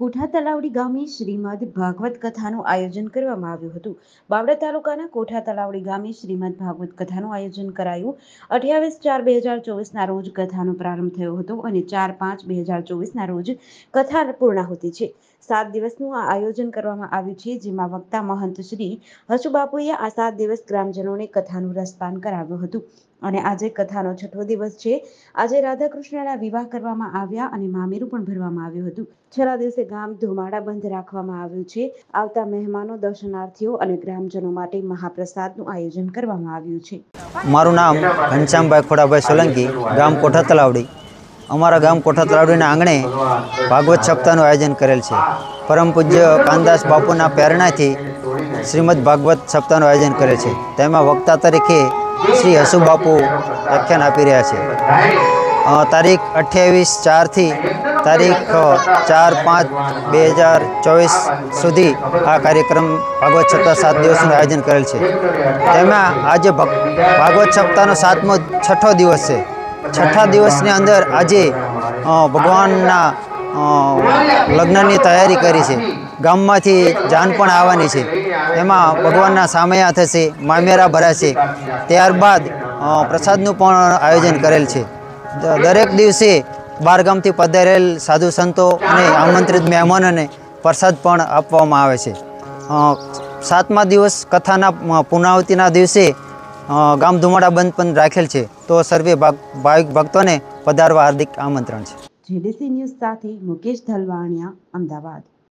કોઠા તલાવડી ગામે શ્રીમદ ભાગવત કથાનું આયોજન કરવામાં આવ્યું હતું. બાવડા તાલુકાના કોઠા તલાવડી ગામે શ્રીમદ ભાગવત કથાનું આયોજન કરાયું. અઠ્યાવીસ ચાર બે હજાર ચોવીસના રોજ કથાનો પ્રારંભ થયો હતો અને ચાર પાંચ બે હજાર ચોવીસના રોજ કથા પૂર્ણાહુતિ છે. સાત દિવસનું આ આયોજન કરવામાં આવ્યું છે, જેમાં વક્તા મહંત શ્રી હસુબાપુએ આ સાત દિવસ ગ્રામજનોને કથાનું રસપાન કરાવ્યું હતું. અને આજે કથાનો છઠ્ઠો દિવસ છે. આજે રાધાકૃષ્ણના વિવાહ કરવામાં આવ્યા અને મામેરું પણ ભરવામાં આવ્યું હતું. છેલ્લા દિવસે ગામ ધુમાડા બંધ રાખવામાં આવ્યું છે. આવતા મહેમાનો, દર્શનાર્થીઓ અને ગ્રામજનો માટે મહાપ્રસાદનું આયોજન કરવામાં આવ્યું છે. મારું નામ ઘનશ્યામભાઈ ખોડાભાઈ સોલંકી, ગામ કોઠા તલાવડી. અમારા ગામ કોઠા તલાવડીના આંગણે ભાગવત સપ્તાહનું આયોજન કરેલ છે. પરમ પૂજ્ય કાનદાસ બાપુના પ્રેરણાથી શ્રીમદ ભાગવત સપ્તાહનું આયોજન કરેલ છે. તેમાં વક્તા તરીકે શ્રી હસુ બાપુ વ્યાખ્યાન આપી રહ્યા છે. તારીખ અઠ્યાવીસ ચારથી તારીખ ચાર પાંચ બે હજાર ચોવીસ સુધી આ કાર્યક્રમ ભાગવત સપ્તાહ સાત દિવસનું આયોજન કરેલ છે. તેમાં આજે ભાગવત સપ્તાહનો સાતમો છઠ્ઠો દિવસ છે. છઠ્ઠા દિવસની અંદર આજે ભગવાનના લગ્નની તૈયારી કરી છે. ગામમાંથી જાન પણ આવવાની છે. એમાં ભગવાનના સામયા થશે, મામેરા ભરાશે. ત્યારબાદ પ્રસાદનું પણ આયોજન કરેલ છે. દરેક દિવસે બારગામથી પધારેલ સાધુ સંતો અને આમંત્રિત મહેમાનોને પ્રસાદ પણ આપવામાં આવે છે. સાતમા દિવસ કથાના પુનરાવૃત્તિના દિવસે ગામ ધુમાડા બંધ પણ રાખેલ છે. તો સર્વે ભાવિક ભક્તોને પધારવા હાર્દિક આમંત્રણ છે. જેડીસી ન્યૂઝ સાથે મુકેશ ધલવાણિયા, અમદાવાદ.